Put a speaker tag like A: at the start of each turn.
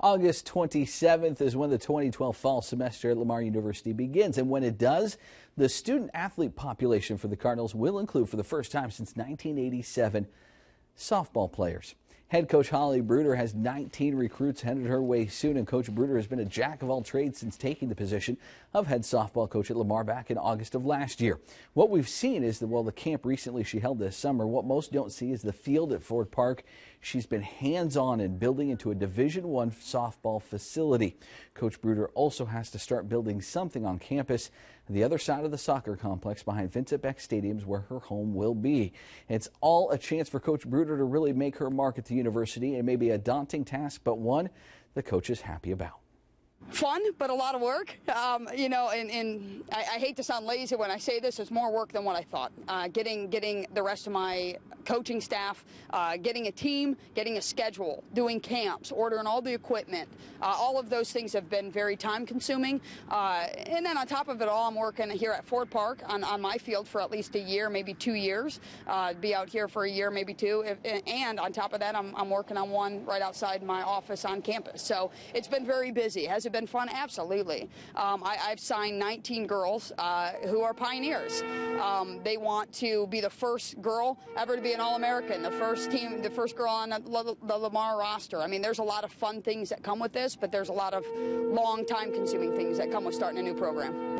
A: August 27th is when the 2012 fall semester at Lamar University begins. And when it does, the student athlete population for the Cardinals will include, for the first time since 1987, softball players. Head coach Holly Bruder has 19 recruits headed her way soon, and Coach Bruder has been a jack of all trades since taking the position of head softball coach at Lamar back in August of last year. What we've seen is that while the camp recently she held this summer, what most don't see is the field at Ford Park. She's been hands-on in building into a Division One softball facility. Coach Bruder also has to start building something on campus, the other side of the soccer complex behind Vincent Beck Stadium is where her home will be. It's all a chance for Coach Bruder to really make her mark at the university. It may be a daunting task, but one the coach is happy about
B: fun, but a lot of work. Um, you know, and, and I, I, hate to sound lazy when I say this. It's more work than what I thought. Uh, getting getting the rest of my coaching staff, uh, getting a team, getting a schedule, doing camps, ordering all the equipment. Uh, all of those things have been very time consuming. Uh, and then on top of it all, I'm working here at Ford Park on, on my field for at least a year, maybe two years. Uh, be out here for a year, maybe two. And on top of that, I'm, I'm working on one right outside my office on campus. So it's been very busy. Has it been fun? Absolutely. Um, I, have signed 19 girls uh, who are pioneers. Um, they want to be the first girl ever to be an All-American, the first team, the first girl on the, the Lamar roster. I mean, there's a lot of fun things that come with this, but there's a lot of long time consuming things that come with starting a new program.